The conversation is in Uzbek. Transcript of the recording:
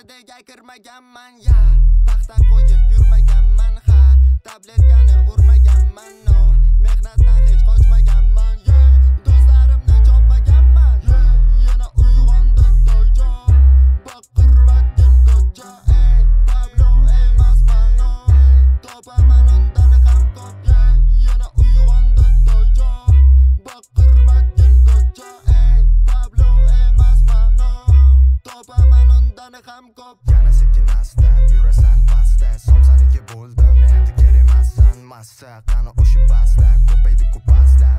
hovliga kirmaganman ya. Paxta qo'yib yurmaganman ha. Tabletkani urmaganman no. Mehnatdan hech qochmaganman yo. Do'stlarimni chopmaganman yana uyg'ondi dojo baqirmagin dojo ey. Pablo emasman no topaman undan ham ko'p yana uyg'ondi ham ko'p yarasikin asta yurasan pastda somsaniga bo'ldim endi kerakmassan massa. Qani o'sha pastlar ko'paydi ko'p pastlar